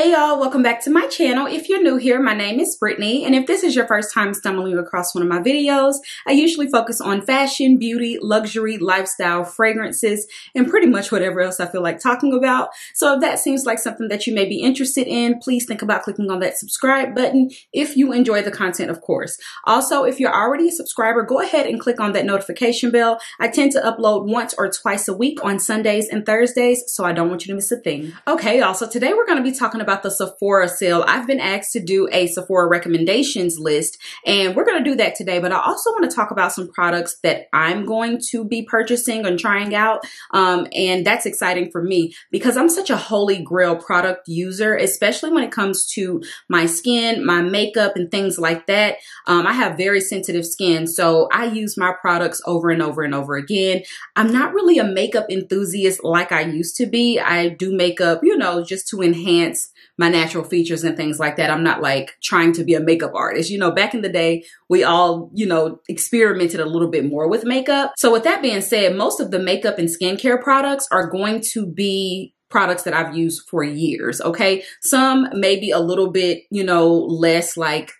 Hey y'all, welcome back to my channel. If you're new here, my name is Brittany, and if this is your first time stumbling across one of my videos, I usually focus on fashion, beauty, luxury, lifestyle, fragrances, and pretty much whatever else I feel like talking about. So if that seems like something that you may be interested in, please think about clicking on that subscribe button if you enjoy the content, of course. Also, if you're already a subscriber, go ahead and click on that notification bell. I tend to upload once or twice a week on Sundays and Thursdays, so I don't want you to miss a thing. Okay, y'all, so today we're going to be talking talking about the Sephora sale, I've been asked to do a Sephora recommendations list, and we're going to do that today. But I also want to talk about some products that I'm going to be purchasing and trying out. Um, and that's exciting for me because I'm such a holy grail product user, especially when it comes to my skin, my makeup, and things like that. Um, I have very sensitive skin, so I use my products over and over and over again. I'm not really a makeup enthusiast like I used to be. I do makeup, you know, just to enhance my natural features and things like that. I'm not like trying to be a makeup artist. You know, back in the day, we all, you know, experimented a little bit more with makeup. So with that being said, most of the makeup and skincare products are going to be products that I've used for years. Okay. Some maybe a little bit, you know, less like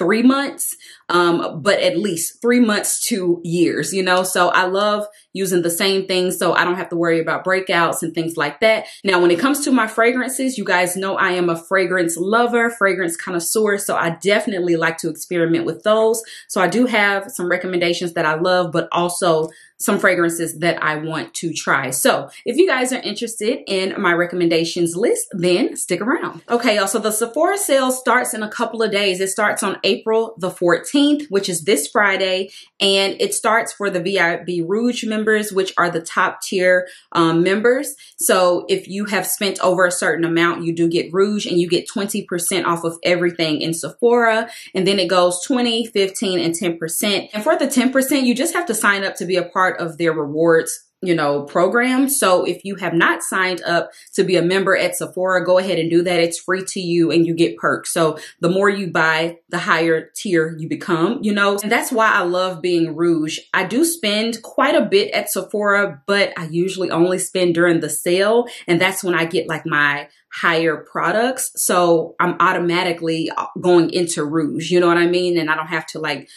three months, um, but at least three months to years, you know? So I love using the same things so I don't have to worry about breakouts and things like that. Now, when it comes to my fragrances, you guys know I am a fragrance lover, fragrance connoisseur, so I definitely like to experiment with those. So I do have some recommendations that I love, but also some fragrances that I want to try. So if you guys are interested in my recommendations list, then stick around. Okay, y'all, so the Sephora sale starts in a couple of days. It starts on April the 14th, which is this Friday, and it starts for the VIP Rouge members, which are the top tier um, members. So if you have spent over a certain amount, you do get Rouge and you get 20% off of everything in Sephora. And then it goes 20, 15, and 10%. And for the 10%, you just have to sign up to be a part part of their rewards you know, program. So if you have not signed up to be a member at Sephora, go ahead and do that. It's free to you and you get perks. So the more you buy, the higher tier you become, you know, and that's why I love being Rouge. I do spend quite a bit at Sephora, but I usually only spend during the sale. And that's when I get like my higher products. So I'm automatically uh, going into Rouge, you know what I mean? And I don't have to like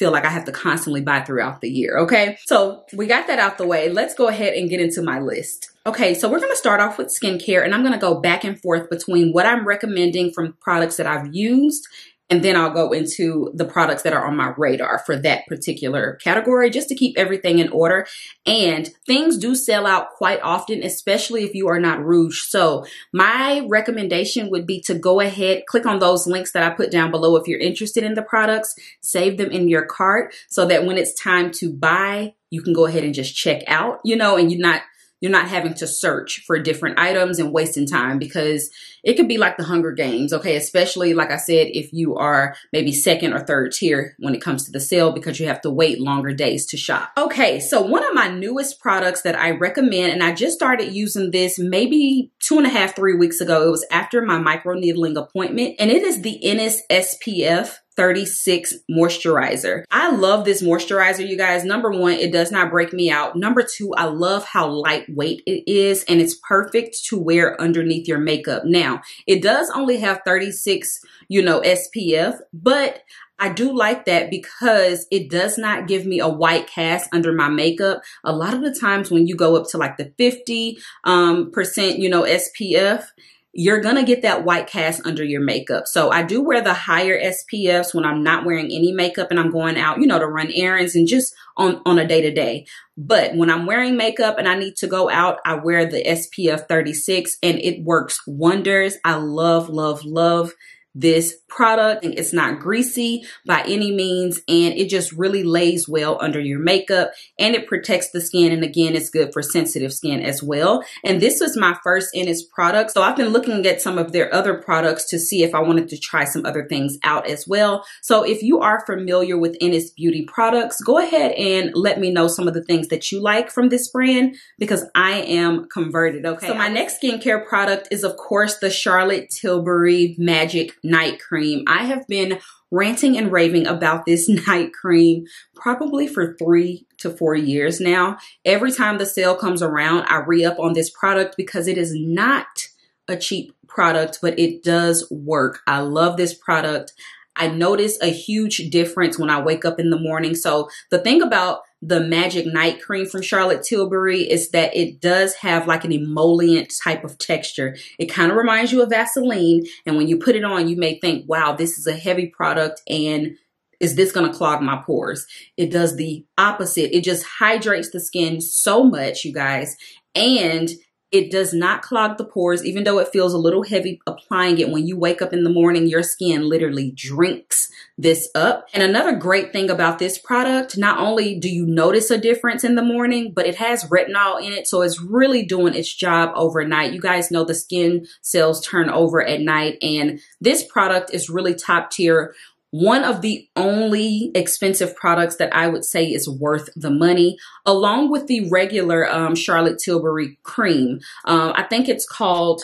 feel like I have to constantly buy throughout the year. Okay. So we got that out the way. Let's go ahead and get into my list. Okay, so we're to start off with skincare and I'm to go back and forth between what I'm recommending from products that I've used and then I'll go into the products that are on my radar for that particular category just to keep everything in order. And things do sell out quite often, especially if you are not Rouge. So my recommendation would be to go ahead, click on those links that I put down below if you're interested in the products, save them in your cart so that when it's time to buy, you can go ahead and just check out, you know, and you're not you're not having to search for different items and wasting time because it could be like the Hunger Games, okay? Especially, like I said, if you are maybe second or third tier when it comes to the sale because you have to wait longer days to shop. Okay, so one of my newest products that I recommend, and I just started using this maybe two and a half, three weeks ago. It was after my micro needling appointment, and it is the Ennis SPF 36 moisturizer. I love this moisturizer, you guys. Number one, it does not break me out. Number two, I love how lightweight it is and it's perfect to wear underneath your makeup. Now, it does only have 36, you know, SPF, but I do like that because it does not give me a white cast under my makeup. A lot of the times when you go up to like the 50 um, percent, you know, SPF, you're going to get that white cast under your makeup. So I do wear the higher SPFs when I'm not wearing any makeup and I'm going out, you know, to run errands and just on, on a day to day. But when I'm wearing makeup and I need to go out, I wear the SPF 36 and it works wonders. I love, love, love this product. And it's not greasy by any means and it just really lays well under your makeup and it protects the skin. And again, it's good for sensitive skin as well. And this was my first Ennis product. So I've been looking at some of their other products to see if I wanted to try some other things out as well. So if you are familiar with Ennis Beauty products, go ahead and let me know some of the things that you like from this brand because I am converted. Okay. So my next skincare product is of course the Charlotte Tilbury Magic night cream. I have been ranting and raving about this night cream probably for three to four years now. Every time the sale comes around, I re up on this product because it is not a cheap product, but it does work. I love this product. I notice a huge difference when I wake up in the morning. So the thing about the Magic Night Cream from Charlotte Tilbury is that it does have like an emollient type of texture. It kind of reminds you of Vaseline. And when you put it on, you may think, wow, this is a heavy product and is this going to clog my pores? It does the opposite. It just hydrates the skin so much, you guys. And it does not clog the pores, even though it feels a little heavy applying it. When you wake up in the morning, your skin literally drinks this up. And another great thing about this product, not only do you notice a difference in the morning, but it has retinol in it. So it's really doing its job overnight. You guys know the skin cells turn over at night. And this product is really top tier one of the only expensive products that I would say is worth the money, along with the regular um, Charlotte Tilbury cream. Um, I think it's called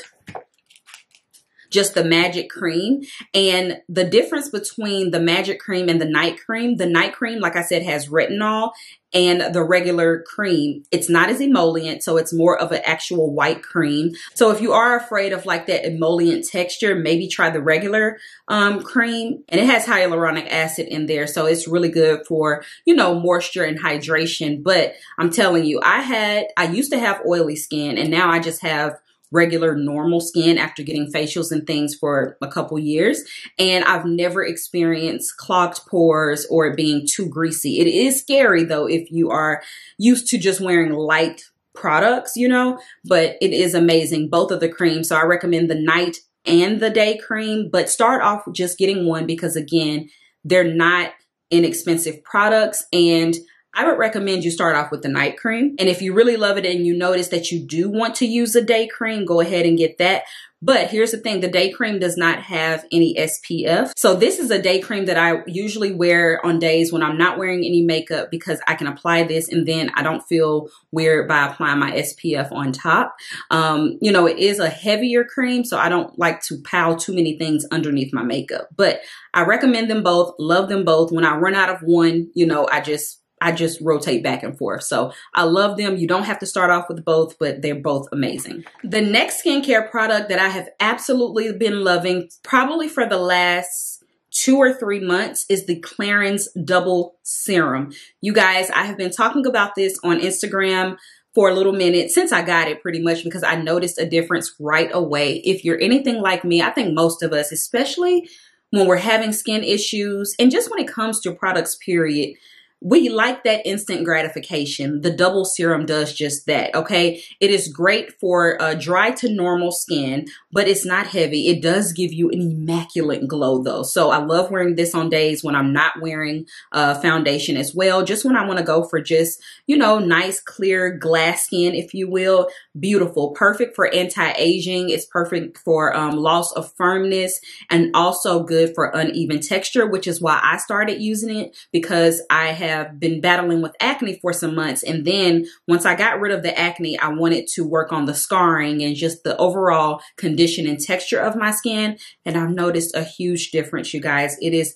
just the magic cream. And the difference between the magic cream and the night cream, the night cream, like I said, has retinol and the regular cream, it's not as emollient, so it's more of an actual white cream. So if you are afraid of like that emollient texture, maybe try the regular um, cream. And it has hyaluronic acid in there, so it's really good for, you know, moisture and hydration. But I'm telling you, I had, I used to have oily skin and now I just have regular normal skin after getting facials and things for a couple years and I've never experienced clogged pores or it being too greasy. It is scary though if you are used to just wearing light products, you know, but it is amazing both of the creams. So I recommend the night and the day cream, but start off just getting one because again, they're not inexpensive products and I would recommend you start off with the night cream. And if you really love it and you notice that you do want to use a day cream, go ahead and get that. But here's the thing, the day cream does not have any SPF. So this is a day cream that I usually wear on days when I'm not wearing any makeup because I can apply this and then I don't feel weird by applying my SPF on top. Um, you know, it is a heavier cream, so I don't like to pile too many things underneath my makeup. But I recommend them both, love them both. When I run out of one, you know, I just I just rotate back and forth. So I love them. You don't have to start off with both, but they're both amazing. The next skincare product that I have absolutely been loving, probably for the last two or three months, is the Clarins Double Serum. You guys, I have been talking about this on Instagram for a little minute since I got it pretty much because I noticed a difference right away. If you're anything like me, I think most of us, especially when we're having skin issues and just when it comes to products, period, we like that instant gratification. The double serum does just that, okay? It is great for uh, dry to normal skin, but it's not heavy. It does give you an immaculate glow though. So I love wearing this on days when I'm not wearing uh, foundation as well. Just when I want to go for just, you know, nice, clear glass skin, if you will. Beautiful. Perfect for anti-aging. It's perfect for um, loss of firmness and also good for uneven texture, which is why I started using it because I have have been battling with acne for some months. And then once I got rid of the acne, I wanted to work on the scarring and just the overall condition and texture of my skin. And I've noticed a huge difference, you guys. It is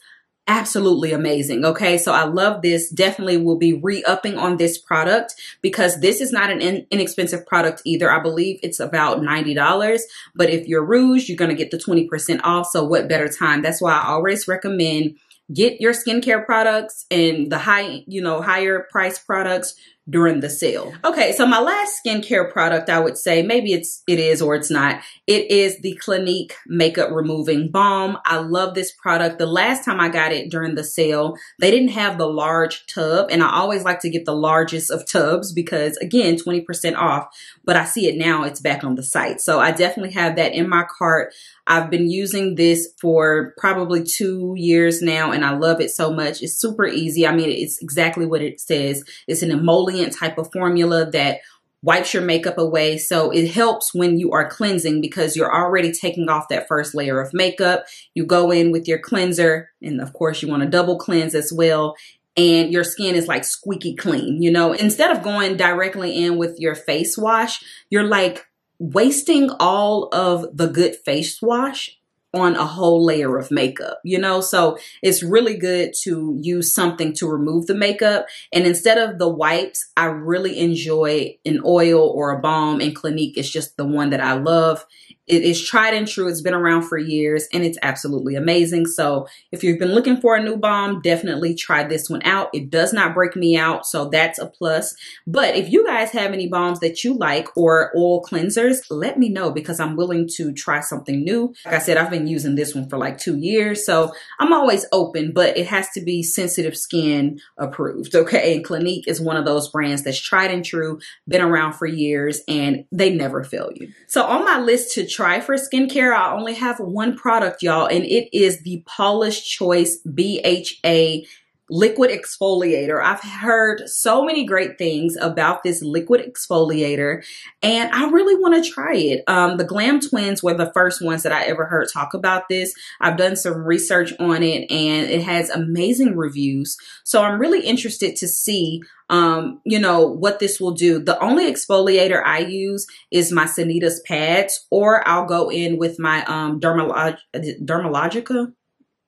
absolutely amazing. Okay. So I love this. Definitely will be re-upping on this product because this is not an in inexpensive product either. I believe it's about $90. But if you're Rouge, you're going to get the 20% off. So what better time? That's why I always recommend get your skincare products and the high, you know, higher price products during the sale. Okay, so my last skincare product, I would say, maybe it's it is or it's not. It is the Clinique Makeup Removing Balm. I love this product. The last time I got it during the sale, they didn't have the large tub, and I always like to get the largest of tubs because again, 20% off. But I see it now, it's back on the site. So I definitely have that in my cart. I've been using this for probably two years now and I love it so much. It's super easy. I mean, it's exactly what it says. It's an emollient type of formula that wipes your makeup away. So it helps when you are cleansing because you're already taking off that first layer of makeup. You go in with your cleanser and of course you want to double cleanse as well. And your skin is like squeaky clean, you know, instead of going directly in with your face wash, you're like wasting all of the good face wash on a whole layer of makeup, you know? So it's really good to use something to remove the makeup. And instead of the wipes, I really enjoy an oil or a balm and Clinique is just the one that I love. It is tried and true. It's been around for years and it's absolutely amazing. So if you've been looking for a new balm, definitely try this one out. It does not break me out, so that's a plus. But if you guys have any balms that you like or oil cleansers, let me know because I'm willing to try something new. Like I said, I've been using this one for like two years, so I'm always open, but it has to be sensitive skin approved, okay? And Clinique is one of those brands that's tried and true, been around for years, and they never fail you. So on my list to try for skincare, I only have one product, y'all, and it is the Paula's Choice BHA liquid exfoliator. I've heard so many great things about this liquid exfoliator and I really want to try it. Um, the Glam Twins were the first ones that I ever heard talk about this. I've done some research on it and it has amazing reviews. So I'm really interested to see um, you know, what this will do. The only exfoliator I use is my Sanitas pads, or I'll go in with my um, Dermalog Dermalogica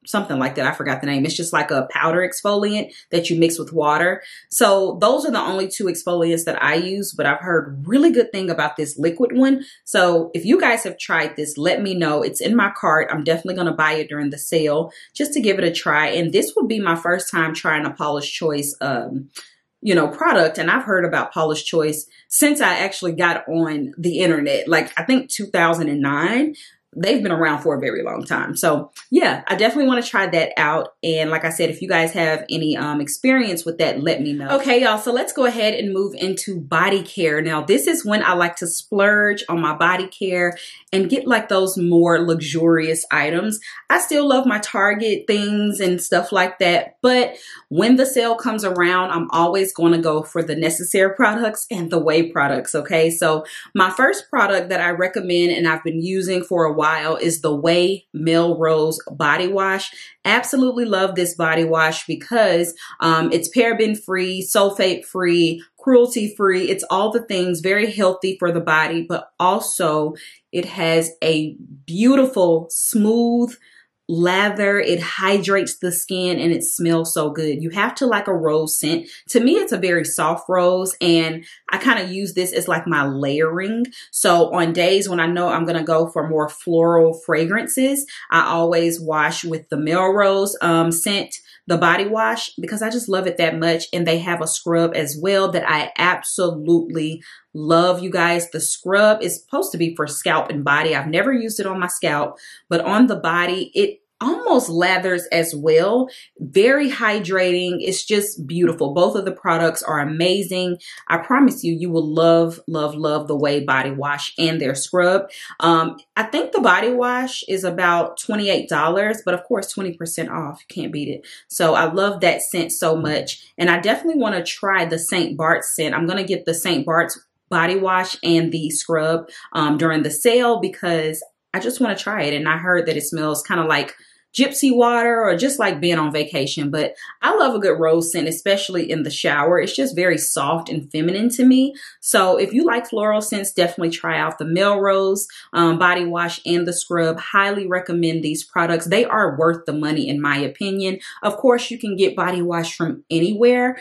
something like that. I forgot the name. It's just like a powder exfoliant that you mix with water. So those are the only two exfoliants that I use, but I've heard really good thing about this liquid one. So if you guys have tried this, let me know. It's in my cart. I'm definitely going to buy it during the sale just to give it a try. And this will be my first time trying a Paula's Choice, um, you know, product. And I've heard about Paula's Choice since I actually got on the internet, like I think 2009 they've been around for a very long time. So yeah, I definitely want to try that out. And like I said, if you guys have any um, experience with that, let me know. Okay, y'all. So let's go ahead and move into body care. Now, this is when I like to splurge on my body care and get like those more luxurious items. I still love my Target things and stuff like that. But when the sale comes around, I'm always going to go for the Necessaire products and the Ouai products. Okay. So my first product that I recommend and I've been using for a while is the Ouai Melrose Body Wash. Absolutely love this body wash because um, it's paraben free, sulfate free, cruelty free. It's all the things very healthy for the body, but also it has a beautiful, smooth, lather. It hydrates the skin and it smells so good. You have to like a rose scent. To me, it's a very soft rose and I kind of use this as like my layering. So on days when I know I'm going to go for more floral fragrances, I always wash with the Melrose um, scent the body wash because I just love it that much. And they have a scrub as well that I absolutely love you guys. The scrub is supposed to be for scalp and body. I've never used it on my scalp, but on the body, it almost lathers as well. Very hydrating. It's just beautiful. Both of the products are amazing. I promise you, you will love, love, love the Ouai body wash and their scrub. Um, I think the body wash is about $28, but of course, 20% off. You can't beat it. So I love that scent so much. And I definitely want to try the St. Bart's scent. I'm going to get the St. Bart's body wash and the scrub um, during the sale because I just want to try it. And I heard that it smells kind of like gypsy water or just like being on vacation. But I love a good rose scent, especially in the shower. It's just very soft and feminine to me. So if you like floral scents, definitely try out the Melrose um, body wash and the scrub. Highly recommend these products. They are worth the money in my opinion. Of course, you can get body wash from anywhere,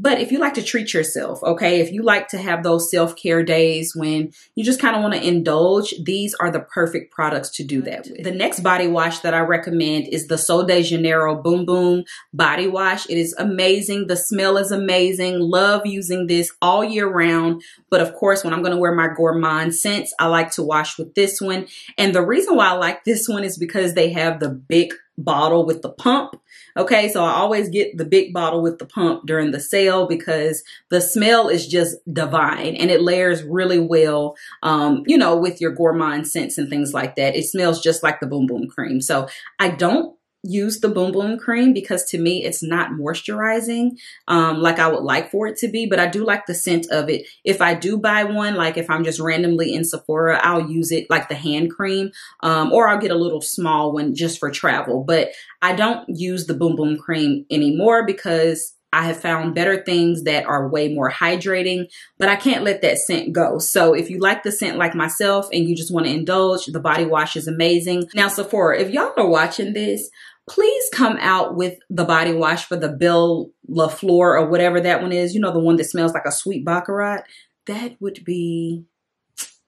but if you like to treat yourself, okay, if you like to have those self care days when you just kind of want to indulge, these are the perfect products to do that with. The next body wash that I recommend is the Sol de Janeiro Bum Bum Body Wash. It is amazing. The smell is amazing. Love using this all year round. But of course, when I'm going to wear my gourmand scents, I like to wash with this one. And the reason why I like this one is because they have the big bottle with the pump. Okay, so I always get the big bottle with the pump during the sale because the smell is just divine and it layers really well, um, you know, with your gourmand scents and things like that. It smells just like the Bum Bum cream. So I don't use the Bum Bum cream because to me it's not moisturizing um, like I would like for it to be, but I do like the scent of it. If I do buy one, like if I'm just randomly in Sephora, I'll use it like the hand cream um, or I'll get a little small one just for travel. But I don't use the Bum Bum cream anymore because I have found better things that are way more hydrating, but I can't let that scent go. So if you like the scent like myself and you just want to indulge, the body wash is amazing. Now, Sephora, if y'all are watching this, please come out with the body wash for the Beija Flor or whatever that one is. You know, the one that smells like a sweet Baccarat. That would be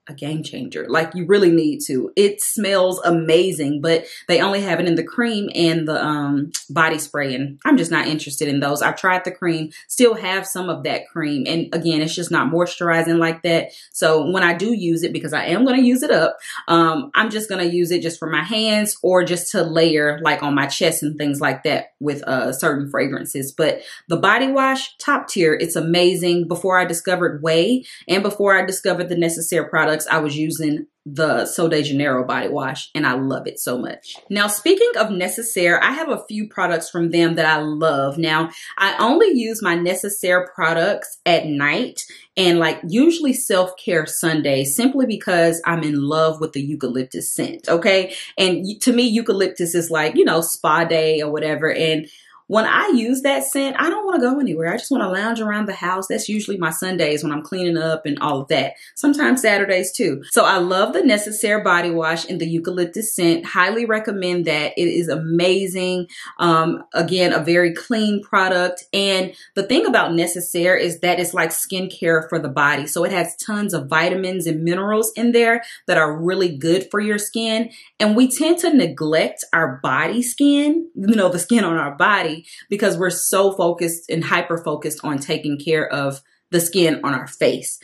a game changer. Like you really need to. It smells amazing, but they only have it in the cream and the um, body spray. And I'm just not interested in those. I've tried the cream, still have some of that cream. And again, it's just not moisturizing like that. So when I do use it, because I am going to use it up, um, I'm just going to use it just for my hands or just to layer like on my chest and things like that with uh, certain fragrances. But the body wash, top tier. It's amazing. Before I discovered Ouai and before I discovered the Necessaire product, products, I was using the Sol de Janeiro body wash and I love it so much. Now, speaking of Necessaire, I have a few products from them that I love. Now, I only use my Necessaire products at night and like usually self-care Sunday simply because I'm in love with the eucalyptus scent, okay? And to me, eucalyptus is like, you know, spa day or whatever. And when I use that scent, I don't want to go anywhere. I just want to lounge around the house. That's usually my Sundays when I'm cleaning up and all of that. Sometimes Saturdays too. So I love the Necessaire body wash in the eucalyptus scent. Highly recommend that. It is amazing. Um, again, a very clean product. And the thing about Necessaire is that it's like skincare for the body. So it has tons of vitamins and minerals in there that are really good for your skin. And we tend to neglect our body skin, you know, the skin on our body because we're so focused and hyper focused on taking care of the skin on our face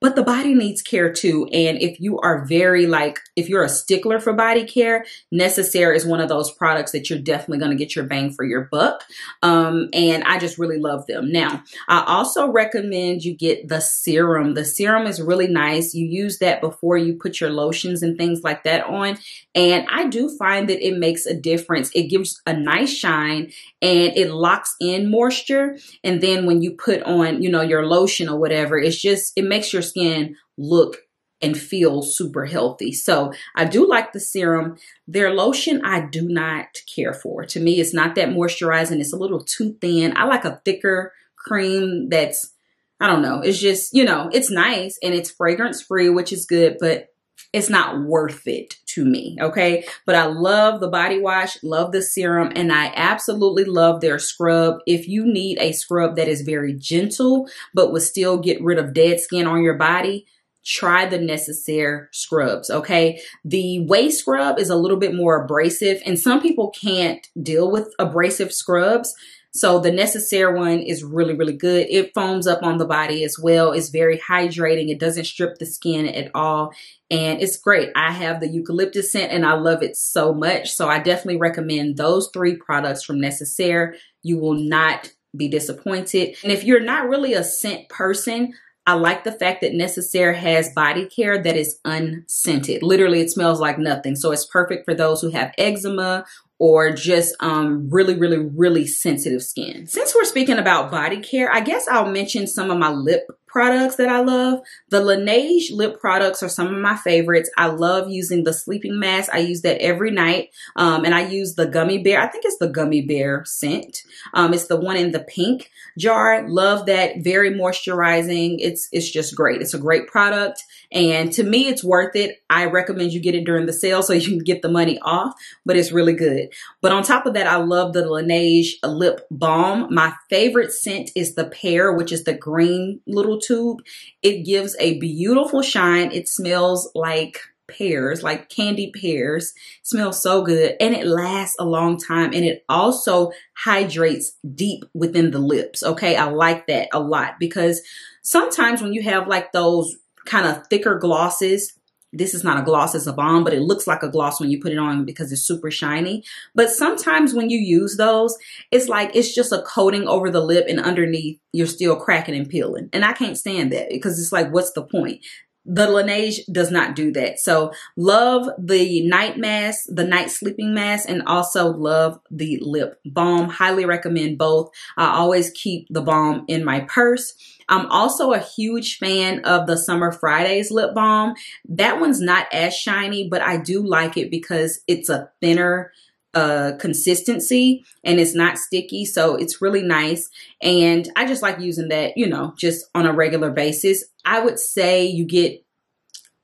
but the body needs care too. And if you are very like, if you're a stickler for body care, Necessaire is one of those products that you're definitely going to get your bang for your buck. Um, and I just really love them. Now, I also recommend you get the serum. The serum is really nice. You use that before you put your lotions and things like that on. And I do find that it makes a difference. It gives a nice shine and it locks in moisture. And then when you put on, you know, your lotion or whatever, it's just, it makes your skin look and feel super healthy. So I do like the serum. Their lotion, I do not care for. To me, it's not that moisturizing. It's a little too thin. I like a thicker cream that's, I don't know. It's just, you know, it's nice and it's fragrance free, which is good, but it's not worth it to me. Okay. But I love the body wash, love the serum, and I absolutely love their scrub. If you need a scrub that is very gentle, but will still get rid of dead skin on your body, try the Necessaire scrubs. Okay. The Ouai scrub is a little bit more abrasive, and some people can't deal with abrasive scrubs. So the Necessaire one is really, really good. It foams up on the body as well. It's very hydrating. It doesn't strip the skin at all. And it's great. I have the eucalyptus scent and I love it so much. So I definitely recommend those three products from Necessaire. You will not be disappointed. And if you're not really a scent person, I like the fact that Necessaire has body care that is unscented. Literally, it smells like nothing. So it's perfect for those who have eczema or just um, really, really, really sensitive skin. Since we're speaking about body care, I guess I'll mention some of my lip products that I love. The Laneige lip products are some of my favorites. I love using the sleeping mask. I use that every night. Um, and I use the gummy bear. I think it's the gummy bear scent. Um, it's the one in the pink jar. Love that. Very moisturizing. It's, it's just great. It's a great product. And to me, it's worth it. I recommend you get it during the sale so you can get the money off, but it's really good. But on top of that, I love the Laneige lip balm. My favorite scent is the pear, which is the green little tube. It gives a beautiful shine. It smells like pears, like candy pears. Smells so good and it lasts a long time and it also hydrates deep within the lips. Okay, I like that a lot because sometimes when you have like those kind of thicker glosses, this is not a gloss, it's a balm, but it looks like a gloss when you put it on because it's super shiny. But sometimes when you use those, it's like it's just a coating over the lip and underneath you're still cracking and peeling. And I can't stand that because it's like, what's the point? The Laneige does not do that. So love the night mask, the night sleeping mask, and also love the lip balm. Highly recommend both. I always keep the balm in my purse. I'm also a huge fan of the Summer Fridays lip balm. That one's not as shiny, but I do like it because it's a thinner uh consistency and it's not sticky so it's really nice. And I just like using that you know just on a regular basis. I would say you get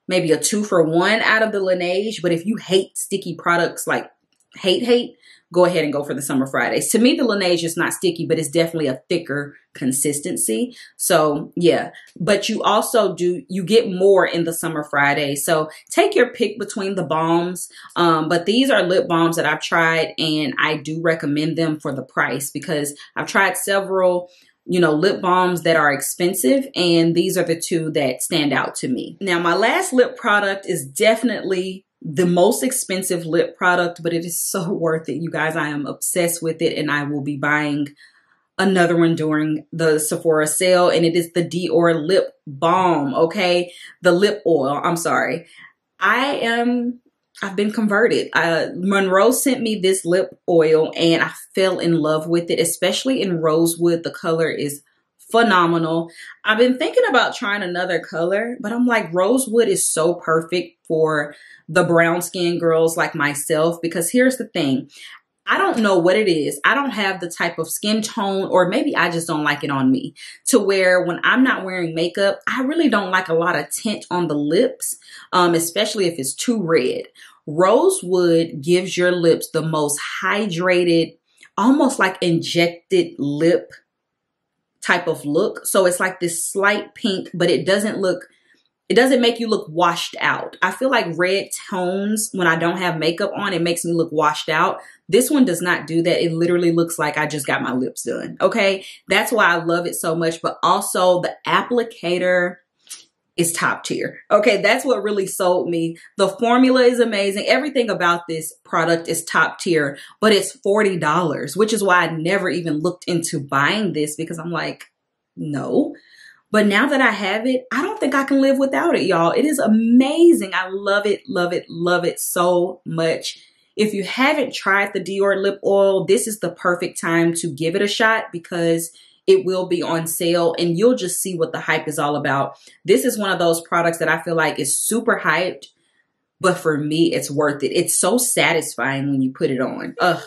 maybe a two for one out of the Laneige but if you hate sticky products like hate hate go ahead and go for the Summer Fridays. To me, the Laneige is not sticky, but it's definitely a thicker consistency. So yeah, but you also do, you get more in the Summer Friday. So take your pick between the balms. Um, but these are lip balms that I've tried and I do recommend them for the price because I've tried several you know, lip balms that are expensive, and these are the two that stand out to me. Now, my last lip product is definitely the most expensive lip product, but it is so worth it. You guys, I am obsessed with it, and I will be buying another one during the Sephora sale, and it is the Dior Lip Balm, okay? The lip oil, I'm sorry. I am I've been converted. Uh, Monroe sent me this lip oil and I fell in love with it, especially in rosewood. The color is phenomenal. I've been thinking about trying another color, but I'm like, rosewood is so perfect for the brown skin girls like myself because here's the thing. I don't know what it is. I don't have the type of skin tone, or maybe I just don't like it on me, to where when I'm not wearing makeup, I really don't like a lot of tint on the lips, um, especially if it's too red. Rosewood gives your lips the most hydrated, almost like injected lip type of look. So it's like this slight pink, but it doesn't look it doesn't make you look washed out. I feel like red tones when I don't have makeup on, it makes me look washed out. This one does not do that. It literally looks like I just got my lips done. Okay. That's why I love it so much. But also the applicator is top tier. Okay, that's what really sold me. The formula is amazing. Everything about this product is top tier, but it's $40, which is why I never even looked into buying this because I'm like, no. But now that I have it, I don't think I can live without it, y'all. It is amazing. I love it, love it, love it so much. If you haven't tried the Dior lip oil, this is the perfect time to give it a shot because it will be on sale and you'll just see what the hype is all about. This is one of those products that I feel like is super hyped, but for me, it's worth it. It's so satisfying when you put it on. Ugh.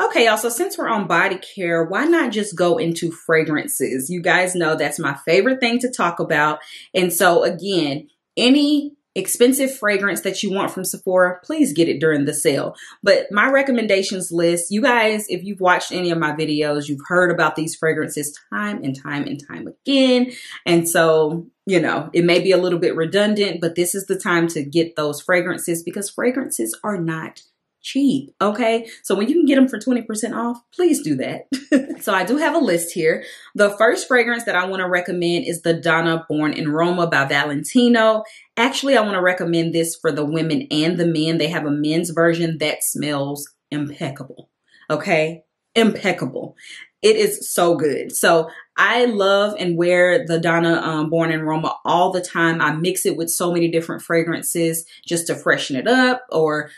Okay, y'all, so since we're on body care, why not just go into fragrances? You guys know that's my favorite thing to talk about. And so again, any expensive fragrance that you want from Sephora, please get it during the sale. But my recommendations list, you guys, if you've watched any of my videos, you've heard about these fragrances time and time and time again. And so, you know, it may be a little bit redundant, but this is the time to get those fragrances because fragrances are not cheap. Okay. So when you can get them for 20% off, please do that. so I do have a list here. The first fragrance that I want to recommend is the Donna Born in Roma by Valentino. Actually, I want to recommend this for the women and the men. They have a men's version that smells impeccable. Okay. Impeccable. It is so good. So I love and wear the Donna um, Born in Roma all the time. I mix it with so many different fragrances just to freshen it up or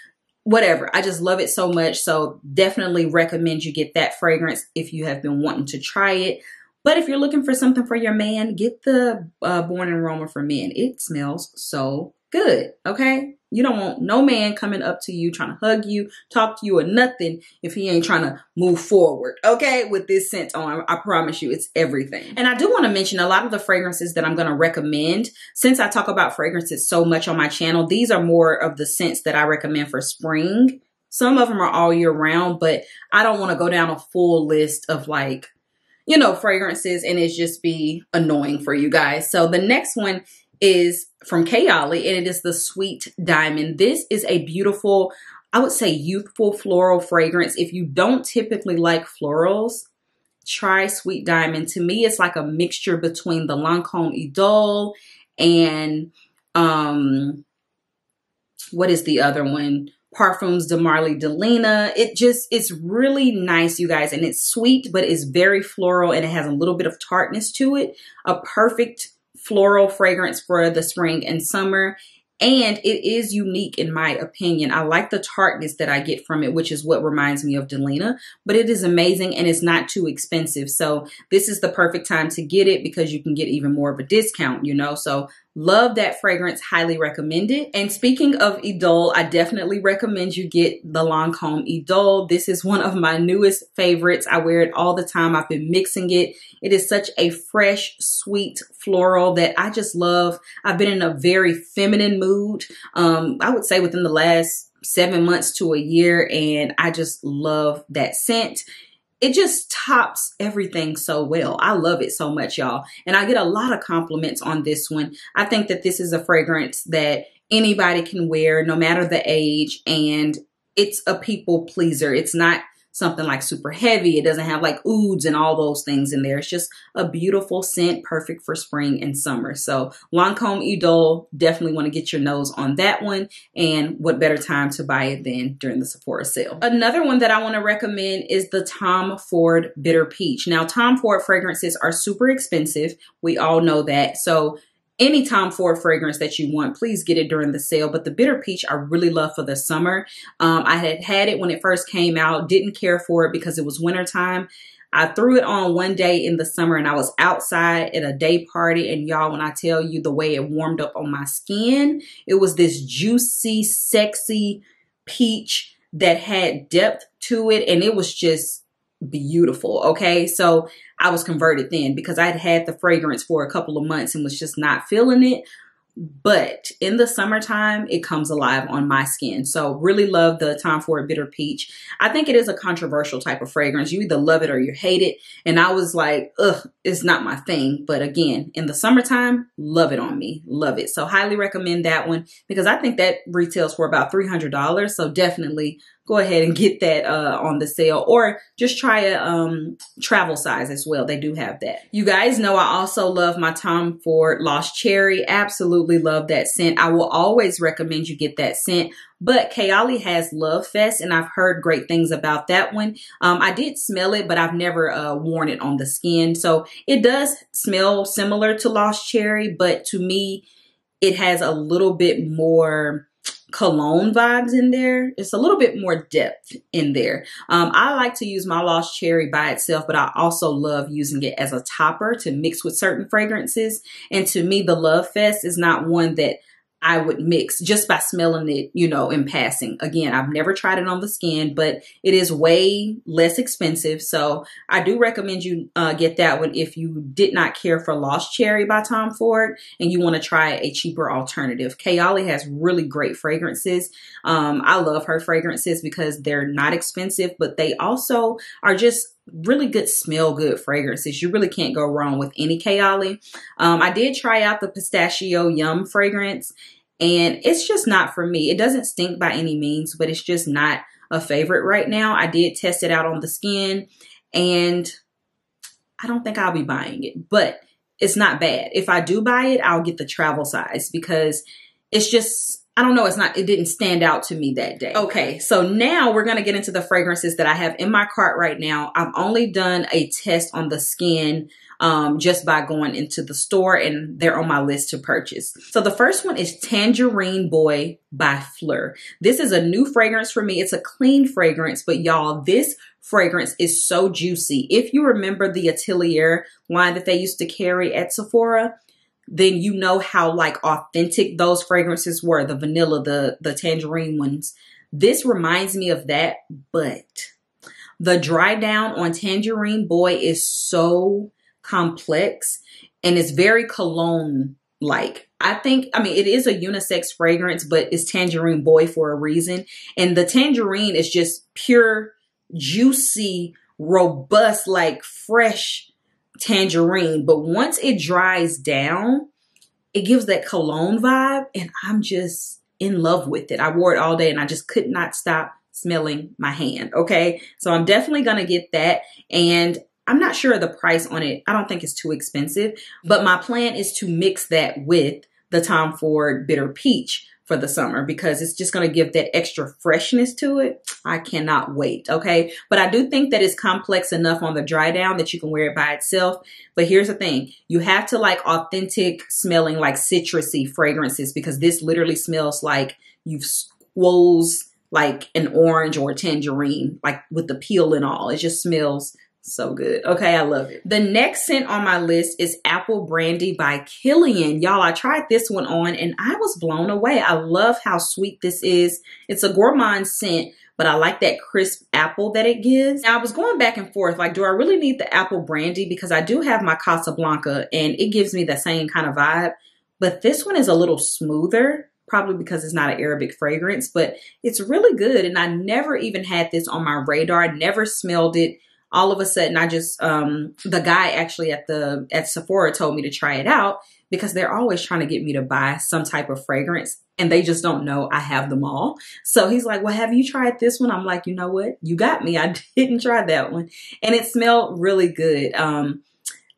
whatever. I just love it so much. So definitely recommend you get that fragrance if you have been wanting to try it. But if you're looking for something for your man, get the uh, Born Roma for men. It smells so good. Okay. You don't want no man coming up to you trying to hug you, talk to you, or nothing if he ain't trying to move forward. Okay, with this scent on, I promise you, it's everything. And I do want to mention a lot of the fragrances that I'm going to recommend. Since I talk about fragrances so much on my channel, these are more of the scents that I recommend for spring. Some of them are all year round, but I don't want to go down a full list of like you know, fragrances and it's just be annoying for you guys. So the next one is from Kayali and it is the Sweet Diamond. This is a beautiful, I would say youthful floral fragrance. If you don't typically like florals, try Sweet Diamond. To me, it's like a mixture between the Lancome Idole and um what is the other one? Parfums de Marly Delina. It just, it's really nice, you guys. And it's sweet, but it's very floral and it has a little bit of tartness to it. A perfect floral fragrance for the spring and summer. And it is unique in my opinion. I like the tartness that I get from it, which is what reminds me of Delina, but it is amazing and it's not too expensive. So this is the perfect time to get it because you can get even more of a discount, you know? So Love that fragrance, highly recommend it. And speaking of Idole, I definitely recommend you get the Lancome Idole. This is one of my newest favorites. I wear it all the time. I've been mixing it. It is such a fresh, sweet floral that I just love. I've been in a very feminine mood. Um, I would say within the last seven months to a year, and I just love that scent it just tops everything so well. I love it so much, y'all. And I get a lot of compliments on this one. I think that this is a fragrance that anybody can wear no matter the age and it's a people pleaser. It's not something like super heavy. It doesn't have like ouds and all those things in there. It's just a beautiful scent, perfect for spring and summer. So Lancome Idole, definitely want to get your nose on that one. And what better time to buy it than during the Sephora sale. Another one that I want to recommend is the Tom Ford Bitter Peach. Now, Tom Ford fragrances are super expensive. We all know that. So any Tom Ford fragrance that you want, please get it during the sale. But the Bitter Peach, I really love for the summer. Um, I had had it when it first came out, didn't care for it because it was wintertime. I threw it on one day in the summer and I was outside at a day party. And y'all, when I tell you the way it warmed up on my skin, it was this juicy, sexy peach that had depth to it. And it was just beautiful. Okay. So I was converted then because I'd had the fragrance for a couple of months and was just not feeling it. But in the summertime, it comes alive on my skin. So really love the Tom Ford Bitter Peach. I think it is a controversial type of fragrance. You either love it or you hate it. And I was like, ugh, it's not my thing. But again, in the summertime, love it on me. Love it. So highly recommend that one because I think that retails for about $300. So definitely go ahead and get that uh, on the sale or just try a um, travel size as well. They do have that. You guys know I also love my Tom Ford Lost Cherry. Absolutely love that scent. I will always recommend you get that scent. But Kayali has Love Fest, and I've heard great things about that one. Um, I did smell it, but I've never uh, worn it on the skin. So it does smell similar to Lost Cherry, but to me, it has a little bit more cologne vibes in there. It's a little bit more depth in there. Um, I like to use my Lost Cherry by itself, but I also love using it as a topper to mix with certain fragrances. And to me, the Love Fest is not one that I would mix just by smelling it, you know, in passing. Again, I've never tried it on the skin, but it is way less expensive. So I do recommend you uh, get that one if you did not care for Lost Cherry by Tom Ford and you want to try a cheaper alternative. Kayali has really great fragrances. Um, I love her fragrances because they're not expensive, but they also are just really good smell good fragrances. You really can't go wrong with any Kayali. Um, I did try out the pistachio yum fragrance and it's just not for me. It doesn't stink by any means, but it's just not a favorite right now. I did test it out on the skin and I don't think I'll be buying it, but it's not bad. If I do buy it, I'll get the travel size because it's just I don't know, it's not, it didn't stand out to me that day. Okay, so now we're gonna get into the fragrances that I have in my cart right now. I've only done a test on the skin um, just by going into the store and they're on my list to purchase. So the first one is Tangerine Boy by Phlur. This is a new fragrance for me. It's a clean fragrance, but y'all, this fragrance is so juicy. If you remember the Atelier line that they used to carry at Sephora, then you know how like authentic those fragrances were the vanilla the the tangerine ones. This reminds me of that but the dry down on tangerine boy is so complex and it's very cologne like i think i mean it is a unisex fragrance but it's tangerine boy for a reason. And the tangerine is just pure juicy robust like fresh tangerine, but once it dries down, it gives that cologne vibe, and I'm just in love with it. I wore it all day and I just could not stop smelling my hand. Okay. So I'm definitely to get that. And I'm not sure of the price on it. I don't think it's too expensive, but my plan is to mix that with the Tom Ford Bitter Peach for the summer because it's just going to give that extra freshness to it. I cannot wait. Okay. But I do think that it's complex enough on the dry down that you can wear it by itself. But here's the thing. You have to like authentic smelling like citrusy fragrances because this literally smells like you've squoze like an orange or a tangerine, like with the peel and all. It just smells so good. Okay, I love it. The next scent on my list is Apple Brandy by Kilian. Y'all, I tried this one on and I was blown away. I love how sweet this is. It's a gourmand scent, but I like that crisp apple that it gives. Now, I was going back and forth, like, do I really need the apple brandy? Because I do have my Casablanca and it gives me the same kind of vibe, but this one is a little smoother probably because it's not an Arabic fragrance, but it's really good. And I never even had this on my radar. Never smelled it. All of a sudden, I just, um, the guy actually at the, at Sephora told me to try it out because they're always trying to get me to buy some type of fragrance and they just don't know I have them all. So he's like, well, have you tried this one? I'm like, you know what? You got me. I didn't try that one. And it smelled really good. Um,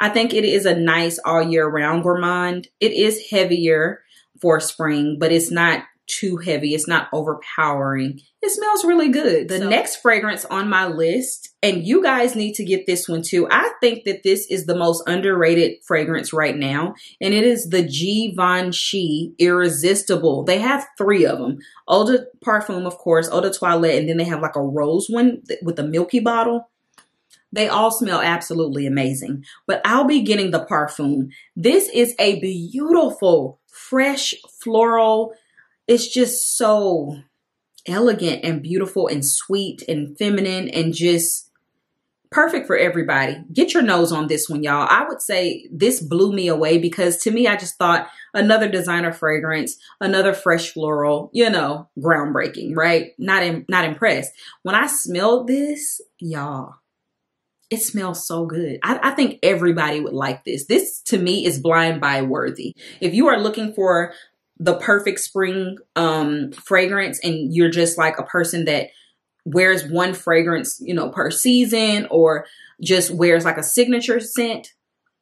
I think it is a nice all year round gourmand. It is heavier for spring, but it's not too heavy. It's not overpowering. It smells really good. The so. next fragrance on my list, and you guys need to get this one too. I think that this is the most underrated fragrance right now, and it is the Givenchy Irresistible. They have three of them. Eau de Parfum, of course, Eau de Toilette, and then they have like a rose one with a milky bottle. They all smell absolutely amazing, but I'll be getting the Parfum. This is a beautiful, fresh, floral, it's just so elegant and beautiful and sweet and feminine and just perfect for everybody. Get your nose on this one, y'all. I would say this blew me away because to me, I just thought another designer fragrance, another fresh floral, you know, groundbreaking, right? Not in, not impressed. When I smelled this, y'all, it smells so good. I, I, think everybody would like this. This to me is blind buy worthy. If you are looking for the perfect spring um, fragrance and you're just like a person that wears one fragrance, you know, per season or just wears like a signature scent,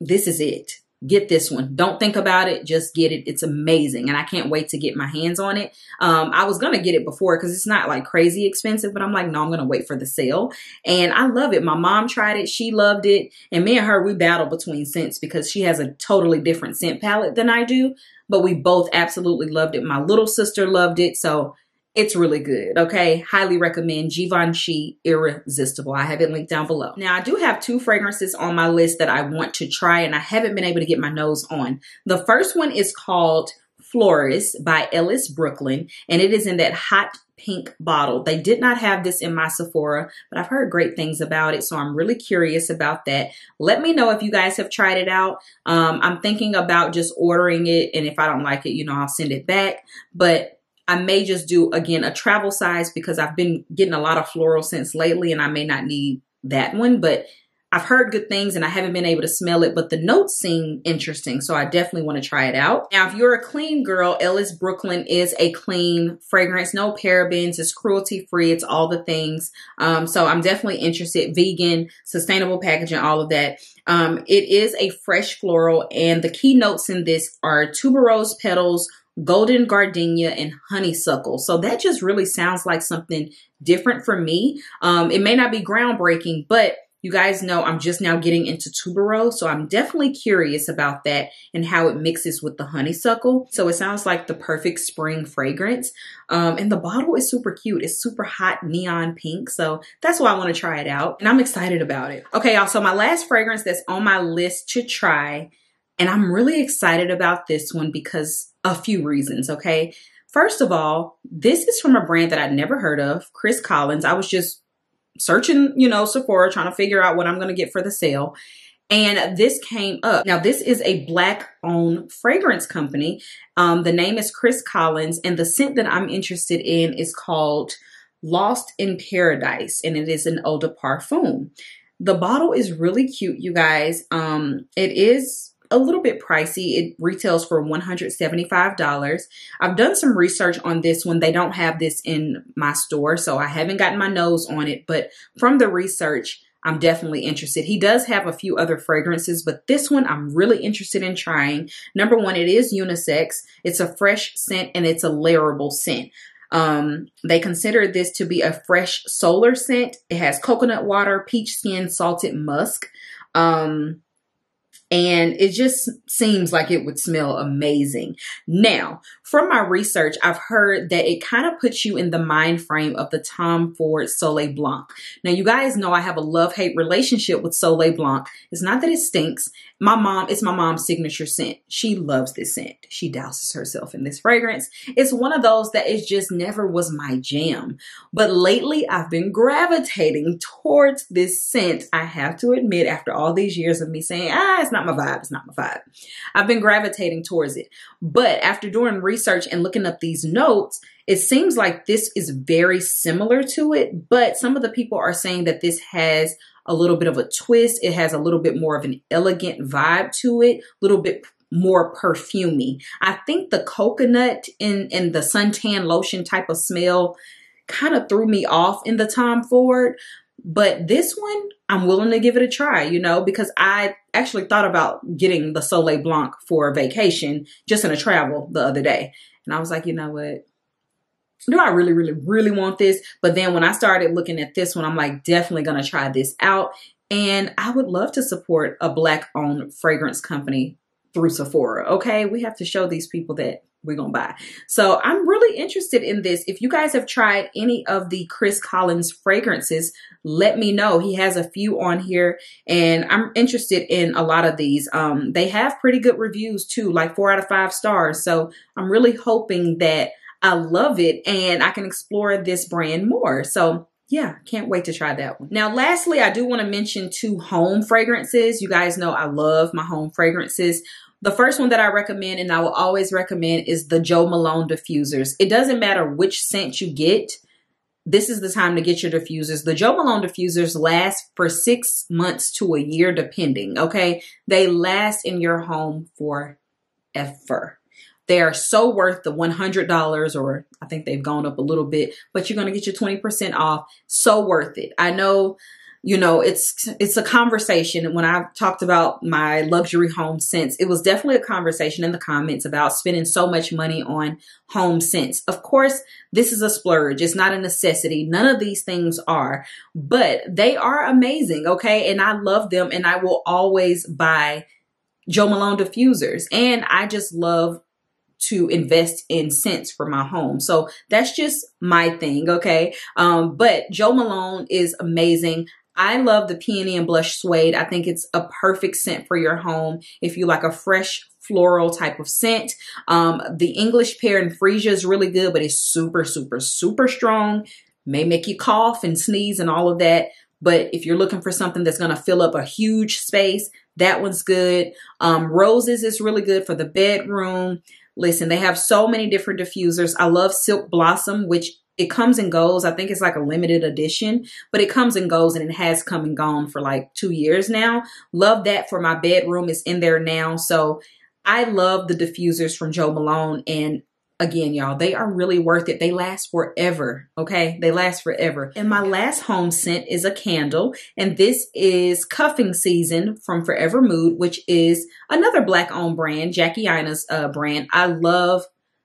this is it get this one. Don't think about it. Just get it. It's amazing. And I can't wait to get my hands on it. Um, I was going to get it before because it's not like crazy expensive, but I'm like, no, I'm going to wait for the sale. And I love it. My mom tried it. She loved it. And me and her, we battle between scents because she has a totally different scent palette than I do. But we both absolutely loved it. My little sister loved it. So it's really good. Okay. Highly recommend Givenchy Irresistible. I have it linked down below. Now, I do have two fragrances on my list that I want to try and I haven't been able to get my nose on. The first one is called Florist by Ellis Brooklyn, and it is in that hot pink bottle. They did not have this in my Sephora, but I've heard great things about it, so I'm really curious about that. Let me know if you guys have tried it out. Um, I'm thinking about just ordering it, and if I don't like it, you know, I'll send it back. But I may just do again a travel size because I've been getting a lot of floral scents lately and I may not need that one, but I've heard good things and I haven't been able to smell it, but the notes seem interesting. So I definitely want to try it out. Now, if you're a clean girl, Ellis Brooklyn is a clean fragrance, no parabens, it's cruelty free, it's all the things. Um, so I'm definitely interested, vegan, sustainable packaging, all of that. Um, it is a fresh floral and the key notes in this are tuberose petals, golden gardenia and honeysuckle. So that just really sounds like something different for me. Um, it may not be groundbreaking, but you guys know I'm just now getting into tuberose, so I'm definitely curious about that and how it mixes with the honeysuckle. So it sounds like the perfect spring fragrance. Um, and the bottle is super cute. It's super hot neon pink, so that's why I want to try it out. And I'm excited about it. Okay, y'all, so my last fragrance that's on my list to try, and I'm really excited about this one because a few reasons, okay? First of all, this is from a brand that I'd never heard of, Chris Collins. I was just searching, you know, Sephora, trying to figure out what I'm going to get for the sale. And this came up. Now, this is a black owned fragrance company. Um, the name is Chris Collins, and the scent that I'm interested in is called Lost in Paradise, and it is an eau de parfum. The bottle is really cute, you guys. Um, it is a little bit pricey. It retails for $175. I've done some research on this one. They don't have this in my store, so I haven't gotten my nose on it. But from the research, I'm definitely interested. He does have a few other fragrances, but this one I'm really interested in trying. Number one, it is unisex. It's a fresh scent and it's a layerable scent. Um, they consider this to be a fresh solar scent. It has coconut water, peach skin, salted musk. Um, and it just seems like it would smell amazing. Now, from my research, I've heard that it kind of puts you in the mind frame of the Tom Ford Soleil Blanc. Now, you guys know I have a love-hate relationship with Soleil Blanc. It's not that it stinks. My mom, it's my mom's signature scent. She loves this scent. She douses herself in this fragrance. It's one of those that is just never was my jam. But lately, I've been gravitating towards this scent. I have to admit, after all these years of me saying, ah, it's not my vibe, it's not my vibe. I've been gravitating towards it. But after doing research, research and looking up these notes, it seems like this is very similar to it, but some of the people are saying that this has a little bit of a twist. It has a little bit more of an elegant vibe to it, a little bit more perfumy. I think the coconut and, and the suntan lotion type of smell kind of threw me off in the Tom Ford. But this one, I'm willing to give it a try, you know, because I actually thought about getting the Soleil Blanc for a vacation just in a travel the other day. And I was like, you know what? Do I really, really, really want this? But then when I started looking at this one, I'm like, definitely to try this out. And I would love to support a black owned fragrance company through Sephora. Okay. We have to show these people that we're to buy. So I'm really interested in this. If you guys have tried any of the Chris Collins fragrances, let me know. He has a few on here and I'm interested in a lot of these. Um, they have pretty good reviews too, like four out of five stars. So I'm really hoping that I love it and I can explore this brand more. So yeah, can't wait to try that one. Now, lastly, I do want to mention two home fragrances. You guys know I love my home fragrances. The first one that I recommend and I will always recommend is the Jo Malone diffusers. It doesn't matter which scent you get. This is the time to get your diffusers. The Jo Malone diffusers last for six months to a year, depending. Okay. They last in your home for forever. They are so worth the $100 or I think they've gone up a little bit, but you're going to get your 20% off. So worth it. I know you know it's it's a conversation when i talked about my luxury home scents it was definitely a conversation in the comments about spending so much money on home scents of course this is a splurge it's not a necessity none of these things are but they are amazing okay and i love them and i will always buy jo malone diffusers and i just love to invest in scents for my home. So that's just my thing, okay? Um, but Jo Malone is amazing. I love the peony and blush suede. I think it's a perfect scent for your home if you like a fresh floral type of scent. Um, the English pear and freesia is really good, but it's super, super, super strong. May make you cough and sneeze and all of that. But if you're looking for something that's going to fill up a huge space, that one's good. Um, roses is really good for the bedroom. Listen, they have so many different diffusers. I love Silk Blossom, which it comes and goes. I think it's like a limited edition, but it comes and goes and it has come and gone for like two years now. Love that for my bedroom. It's in there now. So I love the diffusers from Jo Malone and again, y'all, they are really worth it. They last forever. Okay. They last forever. And my last home scent is a candle. And this is cuffing season from FORVR Mood, which is another black owned brand, Jackie Aina's uh, brand. I love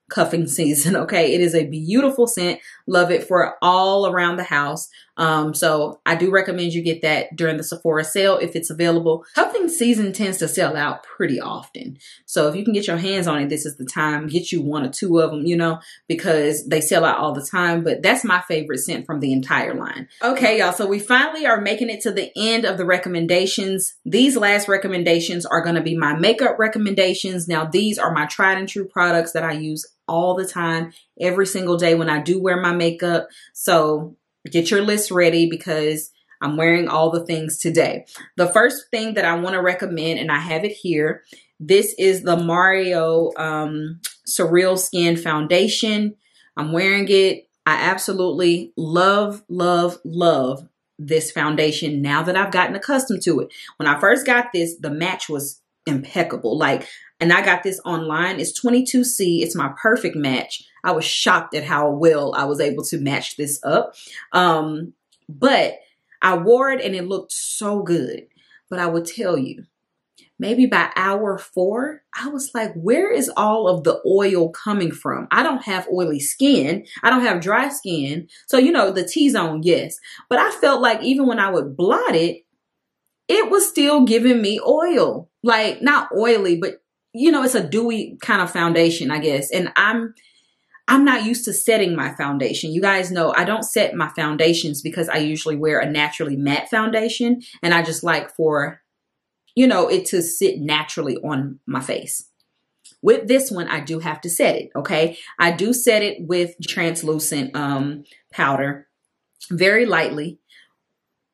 cuffing season. Okay. It is a beautiful scent. Love it for all around the house. Um, so I do recommend you get that during the Sephora sale if it's available. Cuffing season tends to sell out pretty often. So if you can get your hands on it, this is the time. Get you one or two of them, you know, because they sell out all the time. But that's my favorite scent from the entire line. Okay, y'all. So we finally are making it to the end of the recommendations. These last recommendations are going to be my makeup recommendations. Now, these are my tried and true products that I use all the time, every single day when I do wear my makeup. So get your list ready because I'm wearing all the things today. The first thing that I want to recommend, and I have it here, this is the Mario um, Surreal Skin Foundation. I'm wearing it. I absolutely love, love, love this foundation now that I've gotten accustomed to it. When I first got this, the match was impeccable. Like, and I got this online. It's 22C. It's my perfect match. I was shocked at how well I was able to match this up. Um, but I wore it and it looked so good. But I would tell you, maybe by hour four, I was like, where is all of the oil coming from? I don't have oily skin. I don't have dry skin. So, you know, the T-zone, yes. But I felt like even when I would blot it, it was still giving me oil. Like, not oily, but, you know, it's a dewy kind of foundation, I guess. And I'm, I'm not used to setting my foundation. You guys know I don't set my foundations because I usually wear a naturally matte foundation and I just like for, you know, it to sit naturally on my face. With this one, I do have to set it, okay? I do set it with translucent um, powder very lightly.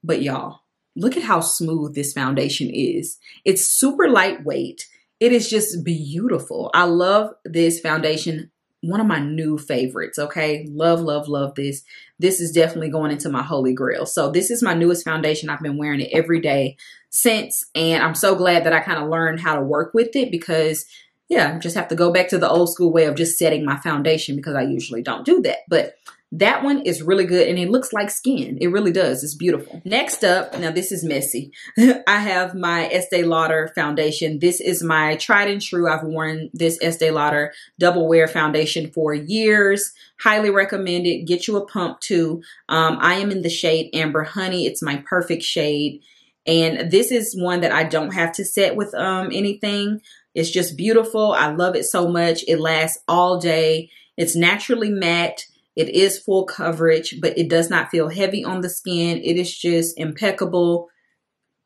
But y'all, look at how smooth this foundation is. It's super lightweight. It is just beautiful. I love this foundation one of my new favorites. Okay. Love, love, love this. This is definitely going into my holy grail. So this is my newest foundation. I've been wearing it every day since. And I'm so glad that I kind of learned how to work with it because yeah, I just have to go back to the old school way of just setting my foundation because I usually don't do that. But that one is really good and it looks like skin. It really does. It's beautiful. Next up, now this is messy. I have my Estee Lauder foundation. This is my tried and true. I've worn this Estee Lauder double wear foundation for years. Highly recommend it. Get you a pump too. Um, I am in the shade Amber Honey. It's my perfect shade. And this is one that I don't have to set with um, anything. It's just beautiful. I love it so much. It lasts all day. It's naturally matte. It is full coverage, but it does not feel heavy on the skin. It is just impeccable.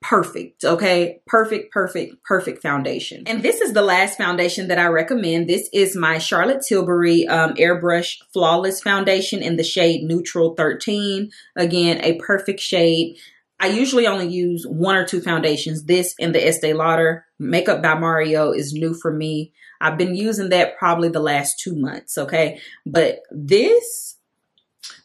Perfect. Okay. Perfect, perfect, perfect foundation. And this is the last foundation that I recommend. This is my Charlotte Tilbury um, Airbrush Flawless Foundation in the shade Neutral 13. Again, a perfect shade. I usually only use one or two foundations. This and the Estee Lauder Makeup by Mario is new for me. I've been using that probably the last two months, okay? But this,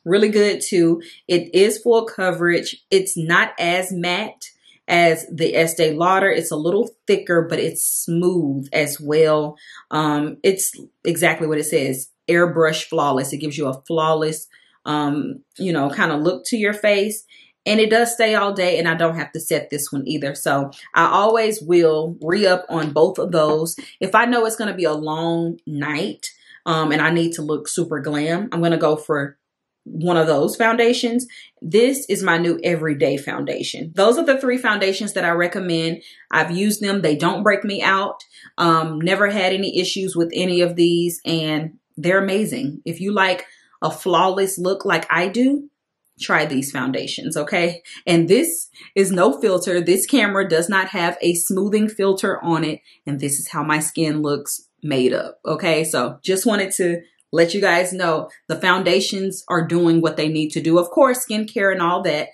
really good too. It is full coverage. It's not as matte as the Estee Lauder. It's a little thicker, but it's smooth as well. Um, it's exactly what it says, airbrush flawless. It gives you a flawless, um, you know, kind of look to your face and it does stay all day and I don't have to set this one either. So I always will re-up on both of those. If I know it's going to be a long night um, and I need to look super glam, I'm going to go for one of those foundations. This is my new everyday foundation. Those are the three foundations that I recommend. I've used them. They don't break me out. Um, never had any issues with any of these and they're amazing. If you like a flawless look like I do, try these foundations, okay? And this is no filter. This camera does not have a smoothing filter on it. And this is how my skin looks made up, okay? So just wanted to let you guys know the foundations are doing what they need to do. Of course, skincare and all that,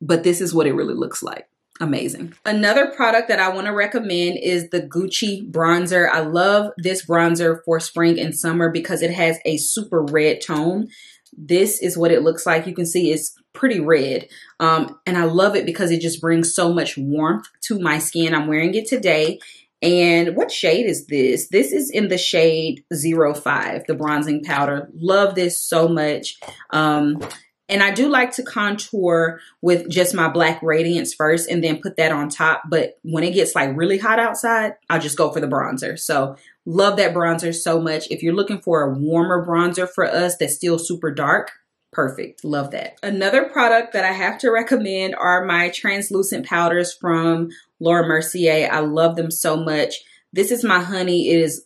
but this is what it really looks like. Amazing. Another product that I want to recommend is the Gucci bronzer. I love this bronzer for spring and summer because it has a super red tone. This is what it looks like. You can see it's pretty red. Um, and I love it because it just brings so much warmth to my skin. I'm wearing it today. And what shade is this? This is in the shade 05, the bronzing powder. Love this so much. Um, and I do like to contour with just my black radiance first and then put that on top. But when it gets like really hot outside, I'll just go for the bronzer. So love that bronzer so much. If you're looking for a warmer bronzer for us that's still super dark, perfect. Love that. Another product that I have to recommend are my translucent powders from Laura Mercier. I love them so much. This is my honey. It is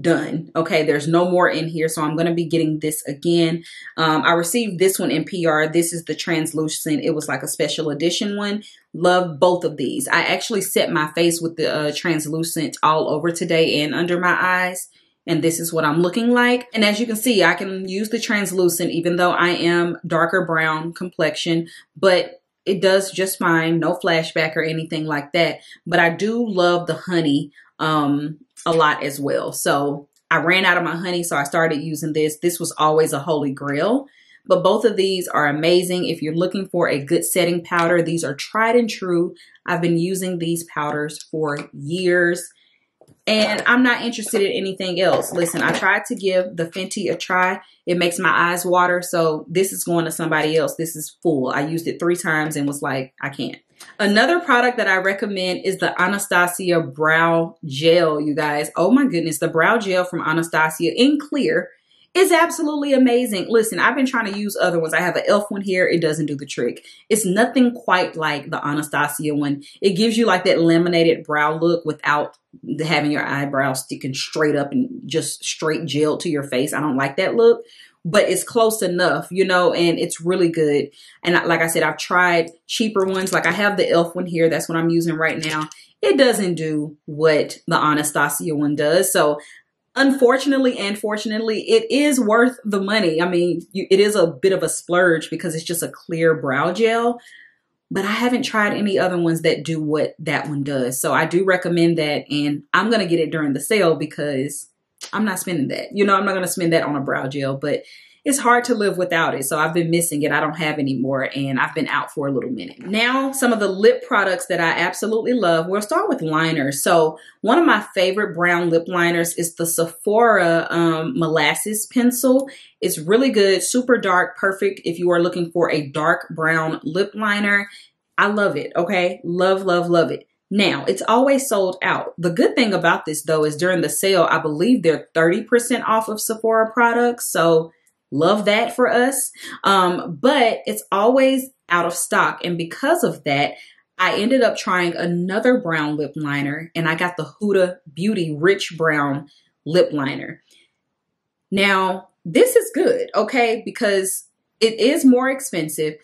done. Okay, there's no more in here, so I'm going to be getting this again. Um, I received this one in PR. This is the translucent. It was like a special edition one. Love both of these. I actually set my face with the uh, translucent all over today and under my eyes. And this is what I'm looking like. And as you can see, I can use the translucent even though I am darker brown complexion, but it does just fine. No flashback or anything like that. But I do love the honey um, a lot as well. So I ran out of my honey, so I started using this. This was always a holy grail. But both of these are amazing. If you're looking for a good setting powder, these are tried and true. I've been using these powders for years and I'm not interested in anything else. Listen, I tried to give the Fenty a try. It makes my eyes water. So this is going to somebody else. This is full. I used it three times and was like, I can't. Another product that I recommend is the Anastasia Brow Gel, you guys. Oh my goodness, the brow gel from Anastasia in clear is absolutely amazing. Listen, I've been trying to use other ones. I have an e.l.f. one here. It doesn't do the trick. It's nothing quite like the Anastasia one. It gives you like that laminated brow look without having your eyebrows sticking straight up and just straight gel to your face. I don't like that look but it's close enough, you know, and it's really good. And like I said, I've tried cheaper ones. Like I have the e.l.f. one here. That's what I'm using right now. It doesn't do what the Anastasia one does. So unfortunately and fortunately, it is worth the money. I mean, you, it is a bit of a splurge because it's just a clear brow gel. But I haven't tried any other ones that do what that one does. So I do recommend that. And I'm going to get it during the sale because I'm not spending that. You know, I'm not going to spend that on a brow gel, but it's hard to live without it. So I've been missing it. I don't have anymore and I've been out for a little minute. Now, some of the lip products that I absolutely love. We'll start with liners. So one of my favorite brown lip liners is the Sephora um, Molasses Pencil. It's really good, super dark, perfect if you are looking for a dark brown lip liner. I love it, okay? Love, love, love it. Now, it's always sold out. The good thing about this though is during the sale, I believe they're 30% off of Sephora products. So Love that for us. Um, but it's always out of stock. And because of that, I ended up trying another brown lip liner and I got the Huda Beauty Rich Brown lip liner. Now, this is good, okay, because it is more expensive,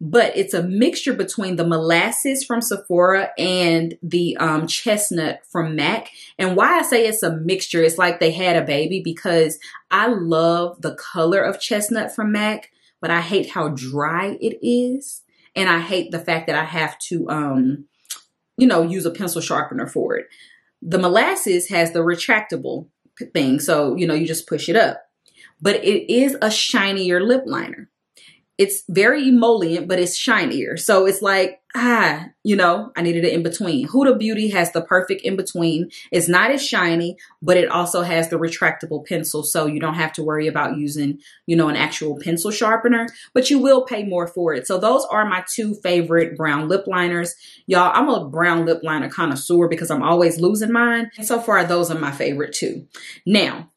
but it's a mixture between the molasses from Sephora and the um, chestnut from MAC. And why I say it's a mixture, it's like they had a baby because I love the color of chestnut from MAC, but I hate how dry it is. And I hate the fact that I have to, um, you know, use a pencil sharpener for it. The molasses has the retractable thing. So, you know, you just push it up. But it is a shinier lip liner it's very emollient, but it's shinier. So it's like, ah, you know, I needed it in between. Huda Beauty has the perfect in between. It's not as shiny, but it also has the retractable pencil. So you don't have to worry about using, you know, an actual pencil sharpener, but you will pay more for it. So those are my two favorite brown lip liners. Y'all, I'm a brown lip liner connoisseur because I'm always losing mine. And so far, those are my favorite too. Now,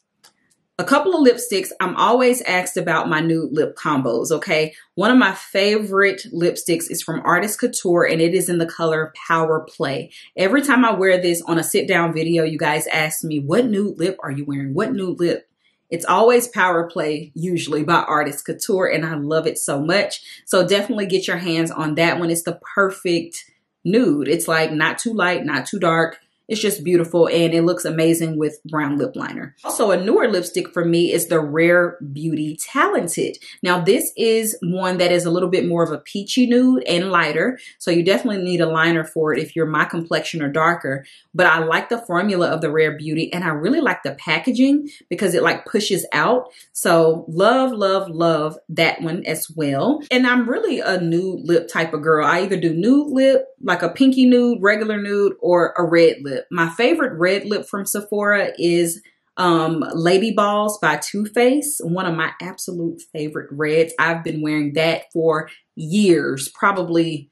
a couple of lipsticks. I'm always asked about my nude lip combos, okay? One of my favorite lipsticks is from Artist Couture and it is in the color Power Play. Every time I wear this on a sit down video, you guys ask me, what nude lip are you wearing? What nude lip? It's always Power Play, usually by Artist Couture, and I love it so much. So definitely get your hands on that one. It's the perfect nude. It's like not too light, not too dark it's just beautiful and it looks amazing with brown lip liner. Also a newer lipstick for me is the Rare Beauty Talented. Now this is one that is a little bit more of a peachy nude and lighter. So you definitely need a liner for it if you're my complexion or darker. But I like the formula of the Rare Beauty and I really like the packaging because it like pushes out. So love, love, love that one as well. And I'm really a nude lip type of girl. I either do nude lip, like a pinky nude, regular nude, or a red lip My favorite red lip from Sephora is um, Lady Balls by Too Faced, one of my absolute favorite reds. I've been wearing that for years, probably,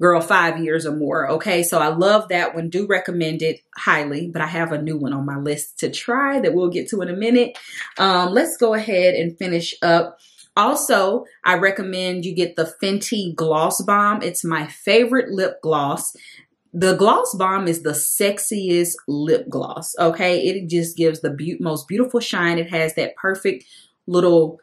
girl, five years or more. Okay, so I love that one. Do recommend it highly, but I have a new one on my list to try that we'll get to in a minute. Um, let's go ahead and finish up. Also, I recommend you get the Fenty Gloss Bomb. It's my favorite lip gloss. The Gloss Bomb is the sexiest lip gloss, okay? It just gives the be most beautiful shine. It has that perfect little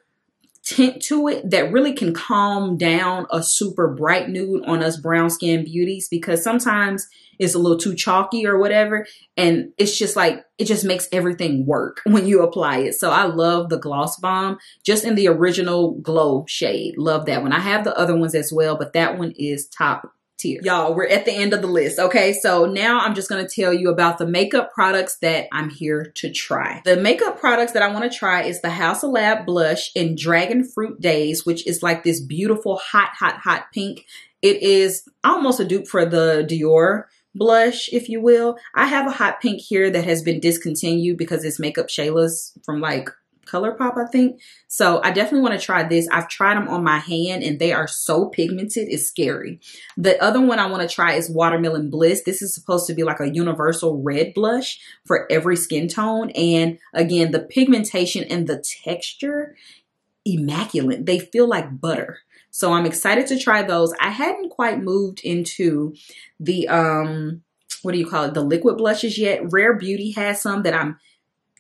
tint to it that really can calm down a super bright nude on us brown skin beauties because sometimes it's a little too chalky or whatever and it's just like it just makes everything work when you apply it so i love the gloss bomb just in the original glow shade love that one i have the other ones as well but that one is top tier. Y'all, we're at the end of the list. Okay, so now I'm just to tell you about the makeup products that I'm here to try. The makeup products that I want to try is the Haus of Labs blush in Dragon Fruit Daze, which is like this beautiful hot, hot, hot pink. It is almost a dupe for the Dior blush, if you will. I have a hot pink here that has been discontinued because it's Makeup Shayla's from like ColourPop, I think. So I definitely want to try this. I've tried them on my hand and they are so pigmented. It's scary. The other one I want to try is Watermelon Bliss. This is supposed to be like a universal red blush for every skin tone. And again, the pigmentation and the texture, immaculate. They feel like butter. So I'm excited to try those. I hadn't quite moved into the, um, what do you call it? The liquid blushes yet. Rare Beauty has some that I'm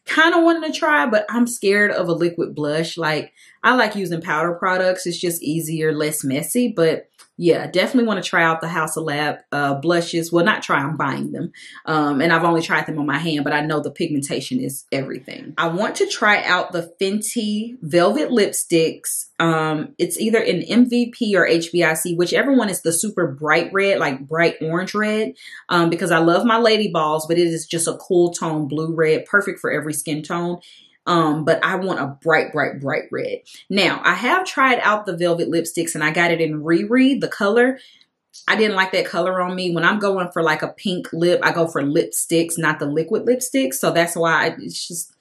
kind of wanting to try, but I'm scared of a liquid blush. Like, I like using powder products. It's just easier, less messy, but yeah, definitely want to try out the Haus of Labs uh, blushes. Well, not try, I'm buying them. Um, and I've only tried them on my hand, but I know the pigmentation is everything. I want to try out the Fenty Velvet Lipsticks. Um, it's either an MVP or HBIC, whichever one is the super bright red, like bright orange red, um, because I love my lady balls, but it is just a cool tone blue red, perfect for every skin tone. Um, but I want a bright, bright, bright red. Now, I have tried out the Velvet lipsticks and I got it in Riri, the color. I didn't like that color on me. When I'm going for like a pink lip, I go for lipsticks, not the liquid lipsticks. So that's why I, it's just,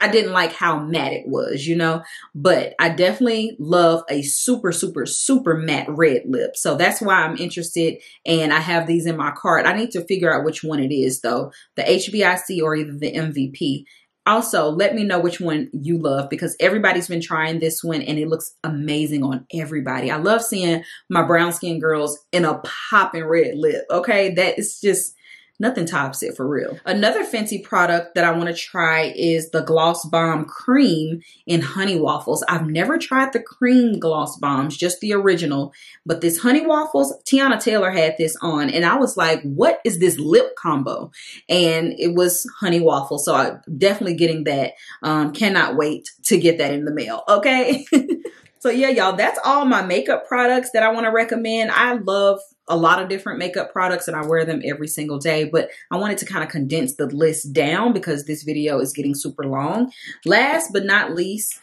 I didn't like how matte it was, you know, but I definitely love a super, super, super matte red lip. So that's why I'm interested and I have these in my cart. I need to figure out which one it is though, the HBIC or either the MVP. Also, let me know which one you love because everybody's been trying this one and it looks amazing on everybody. I love seeing my brown skin girls in a popping red lip. Okay, that is just nothing tops it for real. Another fancy product that I want to try is the Gloss Bomb Cream in Honey Waffles. I've never tried the cream Gloss Bombs, just the original, but this Honey Waffles, Teyana Taylor had this on and I was like, what is this lip combo? And it was Honey Waffles, so I'm definitely getting that. Um, cannot wait to get that in the mail, okay? so yeah, y'all, that's all my makeup products that I want to recommend. I love a lot of different makeup products and I wear them every single day, but I wanted to kind of condense the list down because this video is getting super long. Last but not least,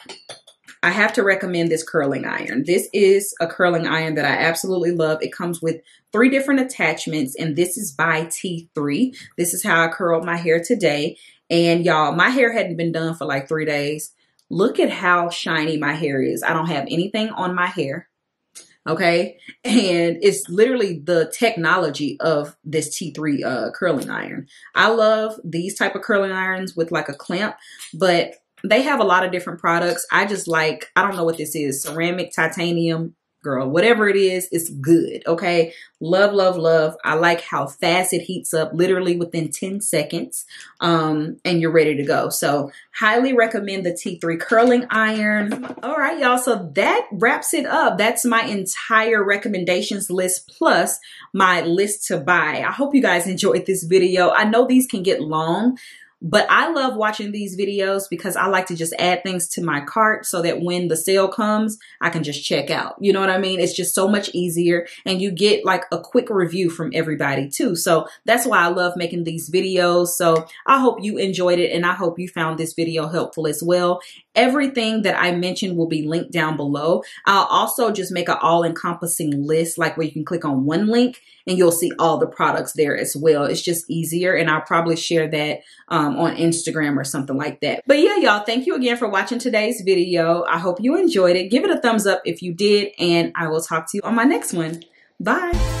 I have to recommend this curling iron. This is a curling iron that I absolutely love. It comes with three different attachments and this is by T3. This is how I curled my hair today. And y'all, my hair hadn't been done for like three days. Look at how shiny my hair is. I don't have anything on my hair okay? And it's literally the technology of this t3 uh, curling iron. I love these type of curling irons with like a clamp but they have a lot of different products. I just like i don't know what this is ceramic titanium girl. Whatever it is, it's good. Okay. Love, love, love. I like how fast it heats up literally within 10 seconds. Um, and you're ready to go. So highly recommend the T3 curling iron. All right, y'all. So that wraps it up. That's my entire recommendations list plus my list to buy. I hope you guys enjoyed this video. I know these can get long. But I love watching these videos because I like to just add things to my cart so that when the sale comes, I can just check out. You know what I mean? It's just so much easier and you get like a quick review from everybody too. So that's why I love making these videos. So I hope you enjoyed it and I hope you found this video helpful as well. Everything that I mentioned will be linked down below. I'll also just make an all encompassing list like where you can click on one link and you'll see all the products there as well. It's just easier and I'll probably share that um, on Instagram or something like that. But yeah, y'all, thank you again for watching today's video. I hope you enjoyed it. Give it a thumbs up if you did and I will talk to you on my next one. Bye.